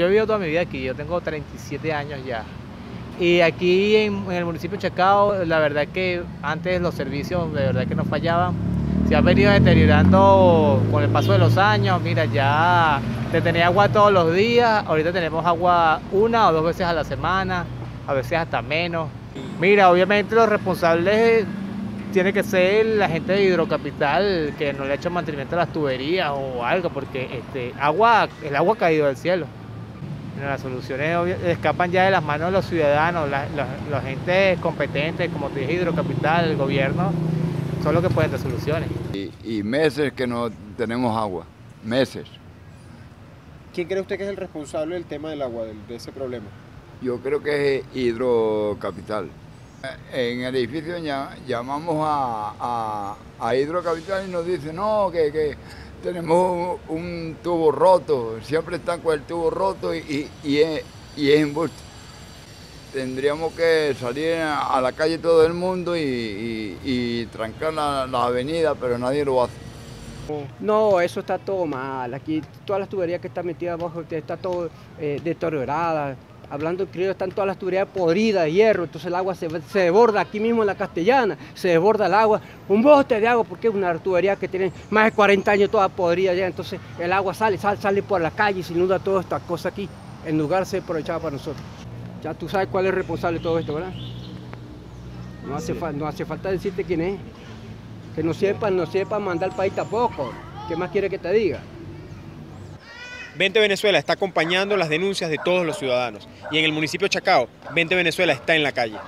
Yo he vivido toda mi vida aquí, yo tengo 37 años ya. Y aquí en, el municipio de Chacao, la verdad que antes los servicios de verdad que no fallaban. Se han venido deteriorando con el paso de los años. Mira, ya te tenía agua todos los días, ahorita tenemos agua una o dos veces a la semana, a veces hasta menos. Mira, obviamente los responsables tiene que ser la gente de Hidrocapital que no le ha hecho mantenimiento a las tuberías o algo, porque este, agua, el agua ha caído del cielo. Las soluciones escapan ya de las manos de los ciudadanos, la, la- la gente competente, como te dije, Hidrocapital, el gobierno, son los que pueden dar soluciones. Y, y meses que no tenemos agua, meses. ¿Quién cree usted que es el responsable del tema del agua, del- de ese problema? Yo creo que es Hidrocapital. En el edificio lla- llamamos a, a- a Hidrocapital y nos dicen, no, que, que tenemos un tubo roto, siempre están con el tubo roto y, y- y es, y. Tendríamos que salir a la calle todo el mundo y, y- y trancar la, la avenida, pero nadie lo hace. No, eso está todo mal. Aquí todas las tuberías que están metidas abajo está todo eh, deteriorada. Hablando en criollo, están todas las tuberías podridas de hierro, entonces el agua se, se desborda aquí mismo en la castellana, se desborda el agua. Un bote de agua, porque es una tubería que tiene más de 40 años toda podrida ya, entonces el agua sale, sale, sale por la calle y se inunda toda esta cosa aquí, en lugar de ser aprovechada para nosotros. Ya tú sabes cuál es el responsable de todo esto, ¿verdad? No hace, fa- no hace falta decirte quién es. Que no sepan, no sepan mandar al país tampoco. ¿Qué más quiere que te diga? 20 Venezuela está acompañando las denuncias de todos los ciudadanos y en el municipio de Chacao, 20 Venezuela está en la calle.